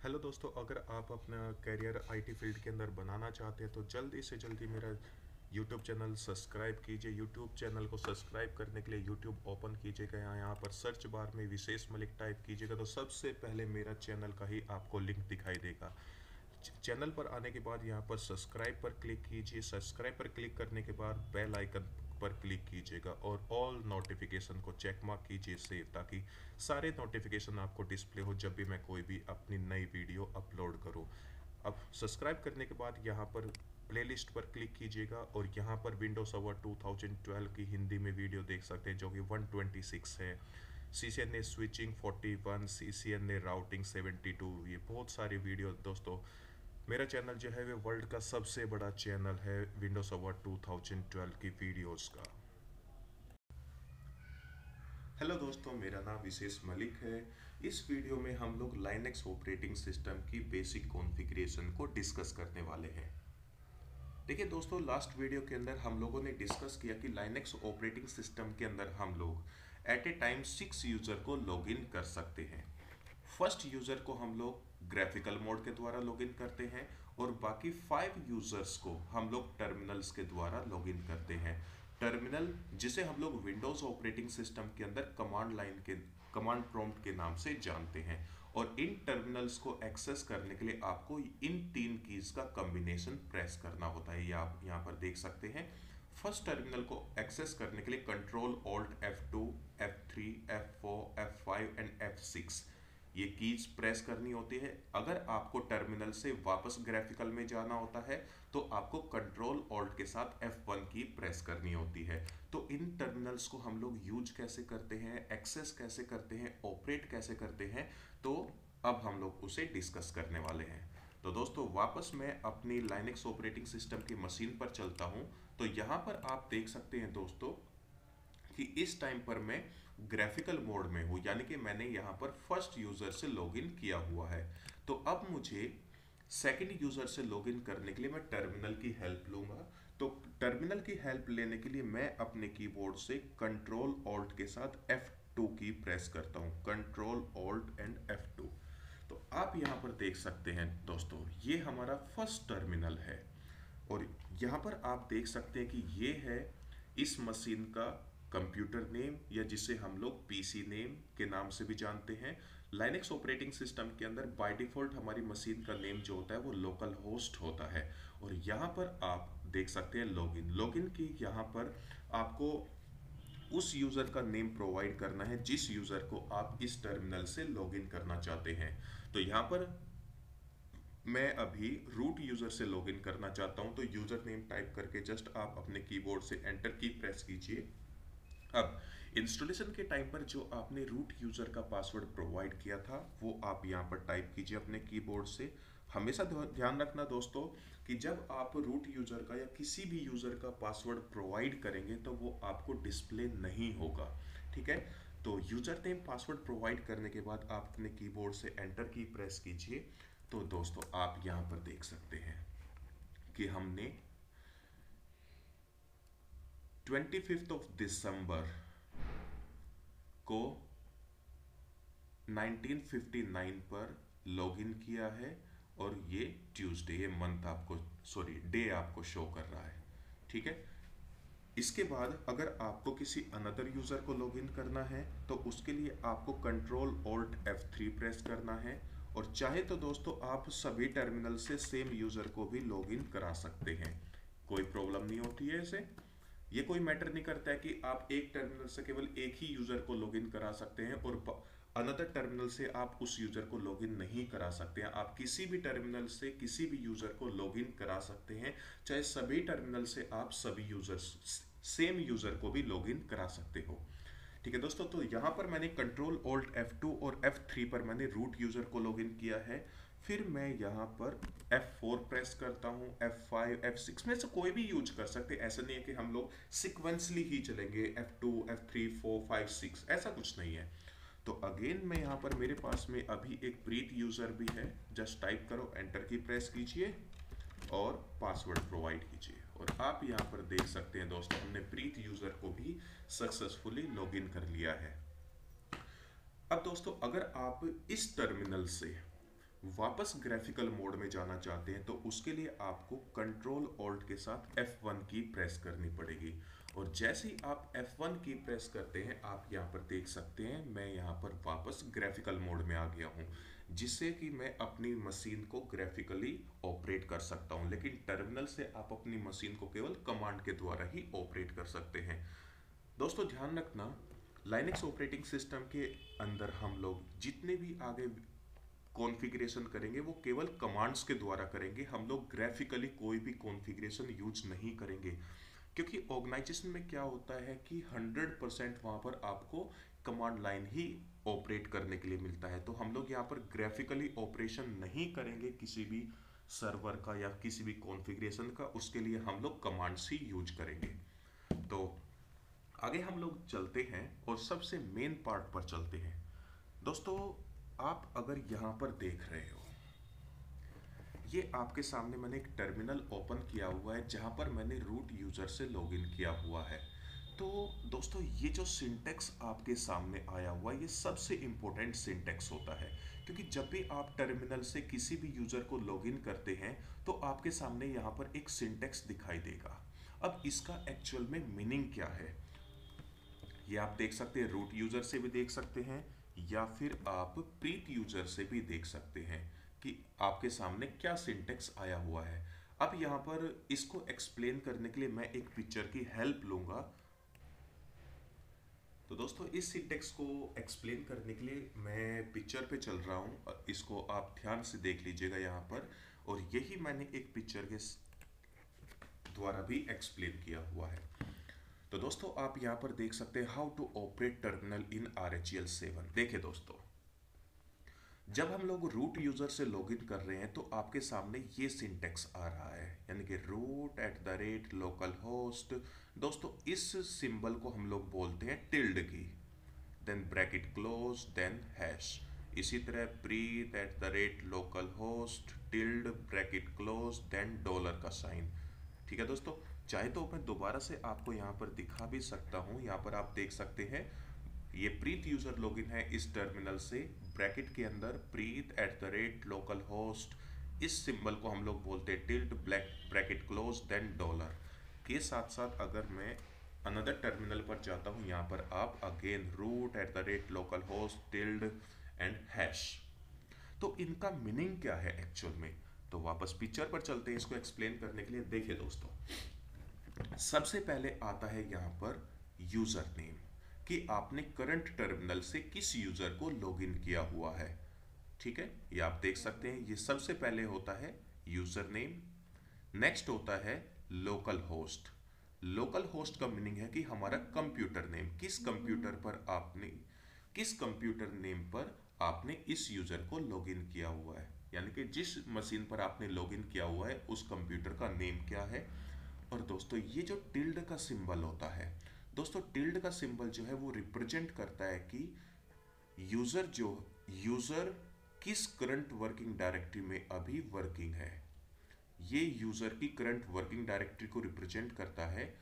Hello दोस्तों, अगर आप अपना करियर आईटी फ़ील्ड के अंदर बनाना चाहते हैं तो जल्दी से जल्दी मेरा यूट्यूब चैनल सब्सक्राइब कीजिए। यूट्यूब चैनल को सब्सक्राइब करने के लिए यूट्यूब ओपन कीजिएगा। यहाँ यहाँ पर सर्च बार में विशेष मलिक टाइप कीजिएगा। तो सबसे पहले मेरा चैनल का ही आपको लिंक दिखाई देगा। चैनल पर आने के बाद यहाँ पर सब्सक्राइब पर क्लिक कीजिए। सब्सक्राइब पर क्लिक करने के बाद बेल आइकन पर क्लिक कीजिएगा और ऑल नोटिफिकेशन को चेक मार्क कीजिए सेव, ताकि सारे नोटिफिकेशन आपको डिस्प्ले हो जब भी मैं कोई भी अपनी नई वीडियो अपलोड करूँ। अब सब्सक्राइब करने के बाद यहाँ पर प्लेलिस्ट पर क्लिक कीजिएगा और यहाँ पर विंडोज़ ओवर 2012 की हिंदी में वीडियो देख सकते हैं, जो कि 126 है। C C N A switching 41 C C N A routing 72 ये बहुत सारी वीडियो दोस्तों मेरा चैनल जो है, वो वर्ल्ड का सबसे बड़ा चैनल है विंडोज़ ओवर 2012 की वीडियोस का। हेलो दोस्तों, मेरा नाम विशेष मलिक है। इस वीडियो में हम लोग लाइनेक्स ऑपरेटिंग सिस्टम की बेसिक कॉन्फ़िगरेशन को डिस्कस करने वाले हैं। देखिए दोस्तों लास्ट वीडियो के अंदर हम लोगों ने डिस्कस किया कि लाइनेक्स ऑपरेटिंग सिस्टम के अंदर हम लोग at a time six user को लॉगिन कर सकते हैं। फ़र्स्ट यूज़र को हम लोग ग्राफिकल मोड के द्वारा लॉगिन करते हैं और बाकी फाइव यूज़र्स को हम लोग टर्मिनल्स के द्वारा लॉगिन करते हैं। टर्मिनल जिसे हम लोग विंडोज़ ऑपरेटिंग सिस्टम के अंदर कमांड लाइन के कमांड प्रॉम्प्ट के नाम से जानते हैं। और इन टर्मिनल्स को एक्सेस करने के लिए आपको इन तीन कीज का कॉम्बिनेशन प्रेस करना होता है। ये आप यहाँ पर देख सकते हैं। फ़र्स्ट टर्मिनल को एक्सेस करने के लिए control alt F two F three F four F five and F six ये कीज प्रेस करनी होती है। अगर आपको टर्मिनल से वापस ग्राफिकल में जाना होता है तो आपको कंट्रोल ऑल्ट के साथ F1 की प्रेस करनी होती है। तो इन टर्मिनल्स को हम लोग यूज़ कैसे करते हैं एक्सेस कैसे करते हैं ऑपरेट कैसे करते हैं तो अब हम लोग उसे डिस्कस करने वाले हैं। तो दोस्तों, वापस मैं अपनी लाइनेक्स ऑपरेटिंग सिस्टम की मशीन पर चलता हूँ। तो यहाँ पर आप देख सकते हैं दोस्तों कि इस टाइम पर मैं ग्राफिकल मोड में हूँ, यानी कि मैंने यहाँ पर फ़र्स्ट यूज़र से लॉगिन किया हुआ है। तो अब मुझे सेकंड यूज़र से लॉगिन करने के लिए मैं टर्मिनल की हेल्प लूँगा। तो टर्मिनल की हेल्प लेने के लिए मैं अपने कीबोर्ड से कंट्रोल ऑल्ट के साथ F2 की प्रेस करता हूँ। कंट्रोल ऑल्ट एंड F2 तो आप यहाँ पर देख सकते हैं दोस्तों, ये हमारा फ़र्स्ट टर्मिनल है। और यहाँ पर आप देख सकते हैं कि ये है इस मशीन का कंप्यूटर नेम या जिसे हम लोग पीसी नेम के नाम से भी जानते हैं। लाइनेक्स ऑपरेटिंग सिस्टम के अंदर बाय डिफ़ॉल्ट हमारी मशीन का नेम जो होता है वो लोकल होस्ट होता है। और यहाँ पर आप देख सकते हैं लॉगिन लॉगिन की यहाँ पर आपको उस यूज़र का नेम प्रोवाइड करना है, जिस यूज़र को आप इस टर्मिनल से लॉगिन करना चाहते हैं। तो यहाँ पर मैं अभी रूट यूज़र से लॉगिन करना चाहता हूँ तो यूज़र नेम टाइप करके जस्ट आप अपने कीबोर्ड से एंटर की प्रेस कीजिए। अब इंस्टॉलेशन के टाइम पर जो आपने रूट यूज़र का पासवर्ड प्रोवाइड किया था, वो आप यहाँ पर टाइप कीजिए अपने कीबोर्ड से। हमेशा ध्यान रखना दोस्तों कि जब आप रूट यूज़र का या किसी भी यूज़र का पासवर्ड प्रोवाइड करेंगे तो वो आपको डिस्प्ले नहीं होगा, ठीक है? तो यूज़र नेम पासवर्ड प्रोवाइड करने के बाद आप अपने कीबोर्ड से एंटर की प्रेस कीजिए। तो दोस्तों, आप यहाँ पर देख सकते हैं कि हमने ट्वेंटी फिफ्थ ऑफ़ दिसंबर को 1959 पर लॉगिन किया है और ये ट्यूसडे ये मंथ आपको सॉरी डे आपको शो कर रहा है। ठीक है? इसके बाद अगर आपको किसी अनदर यूज़र को लॉगिन करना है तो उसके लिए आपको control alt F three press करना है और चाहे तो दोस्तों आप सभी टर्मिनल से सेम यूज़र को भी लॉगिन करा सकते हैं। कोई प्रॉब्लम नहीं होती है इसे। ये कोई मैटर नहीं करता है कि आप एक टर्मिनल से केवल एक ही यूज़र को लॉगिन करा सकते हैं और अनदर टर्मिनल से आप उस यूज़र को लॉगिन नहीं करा सकते हैं। आप किसी भी टर्मिनल से किसी भी यूज़र को लॉगिन करा सकते हैं, चाहे सभी टर्मिनल से आप सभी यूज़र सेम यूज़र को भी लॉगिन करा सकते हो। ठीक है दोस्तों तो यहाँ पर मैंने कंट्रोल ऑल्ट F2 और F3 पर मैंने रूट यूज़र को लॉगिन किया है। फिर मैं यहाँ पर F4 प्रेस करता हूँ F5, F6 में से कोई भी यूज़ कर सकते ऐसा नहीं है कि हम लोग सिक्वेंसली ही चलेंगे F2, F3, 4, 5, 6 ऐसा कुछ नहीं है। तो अगेन मैं यहाँ पर मेरे पास में अभी एक प्रीत यूज़र भी है। जस्ट टाइप करो एंटर की प्रेस कीजिए और पासवर्ड प्रोवाइड कीजिए। और आप यहाँ पर देख सकते हैं दोस्तों हमने प्रीत यूज़र को भी सक्सेसफुली लॉगिन कर लिया है। अब दोस्तों अगर आप इस टर्मिनल से वापस ग्राफिकल मोड में जाना चाहते हैं तो उसके लिए आपको कंट्रोल ऑल्ट के साथ F1 की प्रेस करनी पड़ेगी। और जैसे ही आप F1 की प्रेस करते हैं, आप यहाँ पर देख सकते हैं, मैं यहाँ पर वापस ग्राफिकल मोड में आ गया हूँ, जिससे कि मैं अपनी मशीन को ग्राफिकली ऑपरेट कर सकता हूँ। लेकिन टर्मिनल से आप अपनी मशीन को केवल कमांड के द्वारा ही ऑपरेट कर सकते हैं। दोस्तों, ध्यान रखना लाइनेक्स ऑपरेटिंग सिस्टम के अंदर हम लोग जितने भी आगे कॉन्फ़िगरेशन करेंगे, वो केवल कमांड्स के द्वारा करेंगे। हम लोग ग्राफिकली कोई भी कॉन्फ़िगरेशन यूज़ नहीं करेंगे। क्योंकि ऑर्गेनाइजेशन में क्या होता है कि 100 परसेंट वहाँ पर आपको कमांड लाइन ही ऑपरेट करने के लिए मिलता है। तो हम लोग यहाँ पर ग्राफिकली ऑपरेशन नहीं करेंगे किसी भी सर्वर का या किसी भी कॉन्फ़िगरेशन का, उसके लिए हम लोग कमांड्स ही यूज़ करेंगे। तो आगे हम लोग चलते हैं और सबसे मेन पार्ट पर चलते हैं। दोस्तों आप अगर यहाँ पर देख रहे हो, ये आपके सामने मैंने एक टर्मिनल ओपन किया हुआ है, जहाँ पर मैंने रूट यूज़र से लॉगिन किया हुआ है। तो दोस्तों, ये जो सिंटेक्स आपके सामने आया हुआ, ये सबसे इम्पोर्टेंट सिंटेक्स होता है। क्योंकि जब भी आप टर्मिनल से किसी भी यूज़र को लॉगिन करते हैं तो आपके सामने यहाँ पर एक सिंटेक्स दिखाई देगा। अब इसका एक्चुअल में मीनिंग क्या है? ये आप देख सकते हैं रूट यूज़र से भी देख सकते हैं या फिर आप प्रीत यूज़र से भी देख सकते हैं कि आपके सामने क्या सिंटेक्स आया हुआ है। अब यहाँ पर इसको एक्सप्लेन करने के लिए मैं एक पिक्चर की हेल्प लूँगा। तो दोस्तों, इस सिंटेक्स को एक्सप्लेन करने के लिए मैं पिक्चर पे चल रहा हूँ। इसको आप ध्यान से देख लीजिएगा यहाँ पर। और यही मैंने एक पिक्चर के द्वारा भी एक्सप्लेन किया हुआ है। तो दोस्तों, आप यहाँ पर देख सकते हैं how to operate terminal in R H seven देखिए दोस्तों, जब हम लोग रूट यूज़र से लॉगिन कर रहे हैं तो आपके सामने ये सिंटेक्स आ रहा है, यानी कि root at the rate localhost दोस्तों, इस सिंबल को हम लोग बोलते हैं टिल्ड की then bracket close then hash इसी तरह Preet at the rate localhost tilde bracket close then dollar का साइन ठीक है दोस्तों चाहे तो मैं दोबारा से आपको यहाँ पर दिखा भी सकता हूँ। यहाँ पर आप देख सकते हैं, ये प्रीत यूज़र लॉगिन है इस टर्मिनल से। ब्रैकेट के अंदर Preet at the rate localhost इस सिंबल को हम लोग बोलते हैं tilde black bracket close then dollar के साथ साथ अगर मैं अनदर टर्मिनल पर जाता हूँ, यहाँ पर आप again root at the rate localhost tilde and hash तो इनका मीनिंग क्या है एक्चुअल में? तो वापस पिक्चर पर चलते हैं, इसको एक्सप्लेन करने के लिए। देखिए दोस्तों सबसे पहले आता है यहाँ पर यूज़र नेम कि आपने करंट टर्मिनल से किस यूज़र को लॉगिन किया हुआ है। ठीक है? ये आप देख सकते हैं। ये सबसे पहले होता है यूज़र नेम नेक्स्ट होता है लोकल होस्ट लोकल होस्ट का मीनिंग है कि हमारा कंप्यूटर नेम किस कंप्यूटर पर आपने, किस कंप्यूटर नेम पर आपने इस यूज़र को लॉगिन किया हुआ है। यानी कि जिस मशीन पर आपने लॉगिन किया हुआ है, उस कंप्यूटर का नेम क्या है? और दोस्तों, ये जो टिल्ड का सिंबल होता है, दोस्तों, टिल्ड का सिंबल जो है वो रिप्रेजेंट करता है कि यूज़र जो, यूज़र किस करंट वर्किंग डायरेक्टरी में अभी वर्किंग है। ये यूज़र की करंट वर्किंग डायरेक्टरी को रिप्रेजेंट करता है।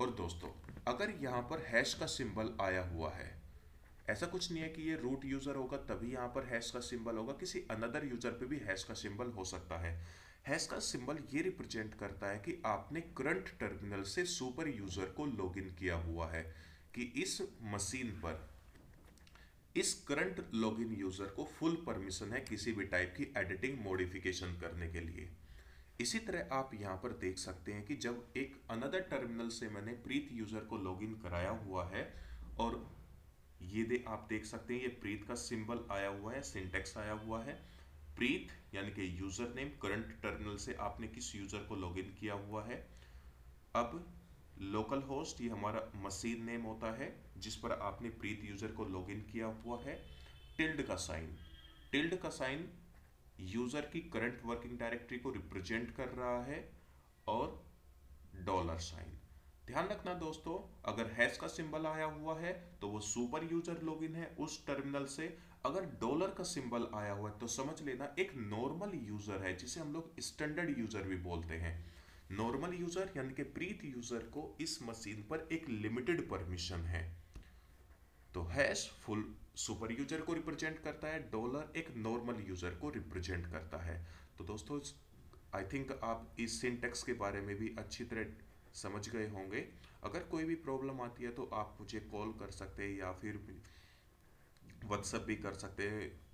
और दोस्तों, अगर यहाँ पर हैश का सिंबल आया हुआ है, ऐसा कुछ नहीं है कि ये रूट यूज़र होगा तभी यहाँ पर हैश का सिंबल होगा, किसी अनदर यूज़र पे भी हैश का सिंबल हो सकता है। हैश का सिंबल ये रिप्रेजेंट करता है कि आपने करंट टर्मिनल से सुपर यूज़र को लॉगिन किया हुआ है कि इस मशीन पर, इस करंट लॉगिन यूज़र को फुल परमिशन है किसी भी टाइप की एडिटिंग मॉडिफिकेशन करने के लिए। इसी तरह आप यहाँ पर देख सकते हैं कि जब एक अनदर टर्मिनल से मैंने प्रीत यूज़र को लॉगिन कराया हुआ है और ये दे, आप देख सकते हैं ये प्रीत का सिंबल आया हुआ है सिंटेक्स आया हुआ है। प्रीत, यानी कि यूज़र नेम करंट टर्मिनल से आपने किस यूज़र को लॉगिन किया हुआ है? अब लोकल होस्ट ये हमारा मशीन नेम होता है, जिस पर आपने प्रीत यूज़र को लॉगिन किया हुआ है। टिल्ड का साइन टिल्ड का साइन यूज़र की करंट वर्किंग डायरेक्टरी को रिप्रेजेंट कर रहा है, और डॉलर साइन ध्यान रखना दोस्तों, अगर हैश का सिंबल आया हुआ है तो वो सुपर यूज़र लॉगिन है उस टर्मिनल से अगर डॉलर का सिंबल आया हुआ है तो समझ लेना एक नॉर्मल यूज़र है, जिसे हम लोग स्टैंडर्ड यूज़र भी बोलते हैं। नॉर्मल यूज़र यानी कि प्रीत यूज़र को इस मशीन पर एक लिमिटेड परमिशन है। तो हैश फुल सुपर यूज़र को रिप्रेजेंट करता है डॉलर एक नॉर्मल यूज़र को रिप्रेजेंट करता है। तो दोस्तों आई थिंक आप इस सिंटेक्स के बारे में भी अच्छी तरह समझ गए होंगे। अगर कोई भी प्रॉब्लम आती है तो आप मुझे कॉल कर सकते हैं या फिर व्हाट्सएप भी कर सकते हैं।